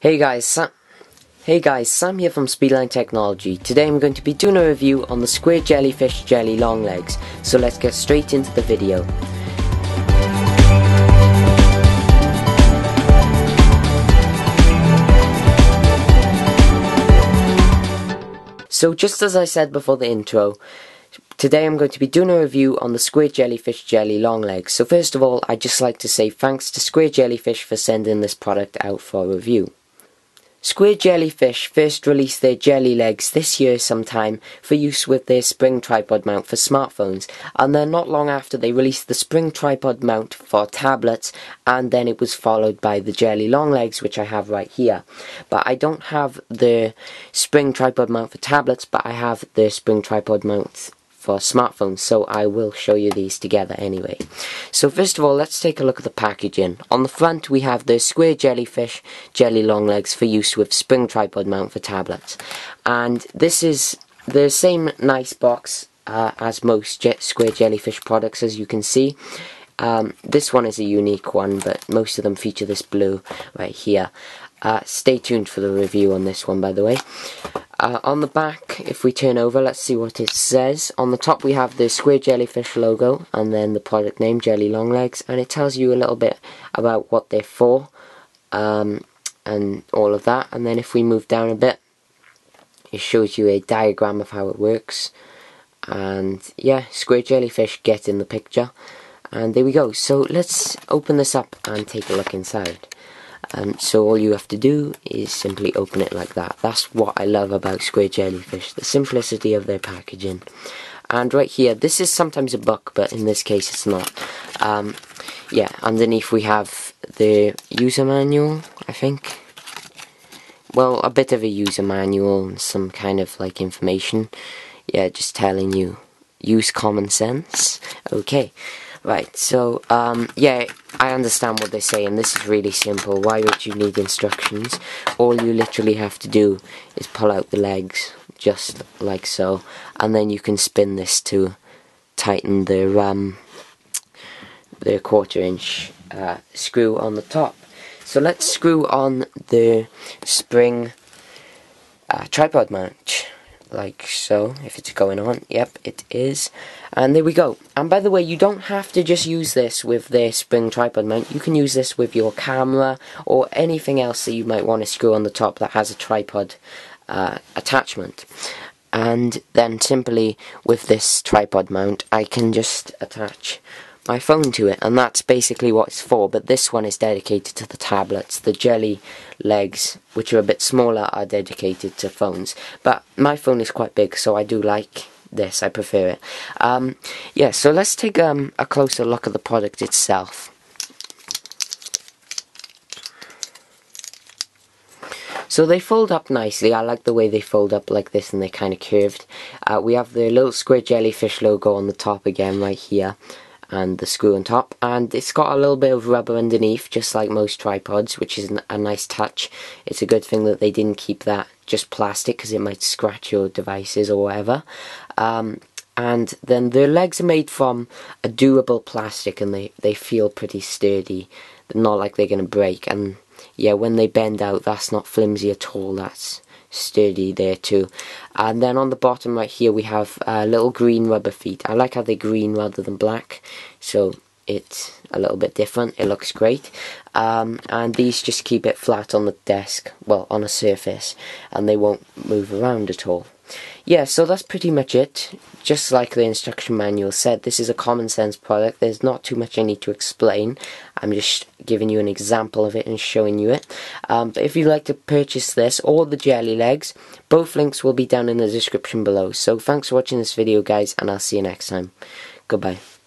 Hey guys, Sam. Hey guys, Sam here from Speedline Technology. Today I'm going to be doing a review on the Square Jellyfish Jelly Long Legs. So let's get straight into the video. So just as I said before the intro, Today I'm going to be doing a review on the Square Jellyfish Jelly Long Legs. So first of all, I'd just like to say thanks to Square Jellyfish for sending this product out for review. Square Jellyfish first released their jelly legs this year sometime for use with their spring tripod mount for smartphones and then not long after they released the spring tripod mount for tablets and then it was followed by the jelly long legs which I have right here. But I don't have the spring tripod mount for tablets but I have the spring tripod mount for smartphones, so I will show you these together anyway. So first of all, let's take a look at the packaging. On the front, we have the square jellyfish jelly long legs for use with spring tripod mount for tablets. And this is the same nice box uh, as most jet square jellyfish products, as you can see. Um, this one is a unique one, but most of them feature this blue right here. Uh, stay tuned for the review on this one, by the way. Uh, on the back, if we turn over, let's see what it says. On the top we have the Square Jellyfish logo, and then the product name, Jelly Longlegs, and it tells you a little bit about what they're for, um, and all of that. And then if we move down a bit, it shows you a diagram of how it works. And yeah, Square Jellyfish get in the picture. And there we go. So let's open this up and take a look inside. Um, so all you have to do is simply open it like that. That's what I love about Square Jellyfish, the simplicity of their packaging. And right here, this is sometimes a book, but in this case it's not. Um, yeah, underneath we have the user manual, I think. Well, a bit of a user manual and some kind of like information. Yeah, just telling you, use common sense. Okay. Right, so, um, yeah, I understand what they say and This is really simple. Why would you need instructions? All you literally have to do is pull out the legs, just like so, and then you can spin this to tighten the, um, the quarter inch uh, screw on the top. So let's screw on the spring uh, tripod mount like so if it's going on yep it is. And there we go. And by the way you don't have to just use this with the spring tripod mount. You can use this with your camera or anything else that you might want to screw on the top that has a tripod uh, attachment. And then simply with this tripod mount I can just attach my phone to it, and that's basically what it's for. But this one is dedicated to the tablets. The jelly legs, which are a bit smaller, are dedicated to phones. But my phone is quite big, so I do like this. I prefer it. Um, yeah, so let's take um, a closer look at the product itself. So they fold up nicely. I like the way they fold up like this and they're kind of curved. Uh, we have the little square jellyfish logo on the top again right here and the screw on top. And it's got a little bit of rubber underneath just like most tripods which is a nice touch. It's a good thing that they didn't keep that just plastic because it might scratch your devices or whatever. Um, and then the legs are made from a durable plastic and they, they feel pretty sturdy. Not like they're going to break. And yeah when they bend out that's not flimsy at all. That's sturdy there too. And then on the bottom right here we have uh, little green rubber feet. I like how they're green rather than black, so it's a little bit different. It looks great. Um, and these just keep it flat on the desk, well, on a surface, and they won't move around at all. Yeah, so that's pretty much it. Just like the instruction manual said, this is a common sense product. There's not too much I need to explain. I'm just giving you an example of it and showing you it. Um, but if you'd like to purchase this or the jelly legs, both links will be down in the description below. So thanks for watching this video guys and I'll see you next time. Goodbye.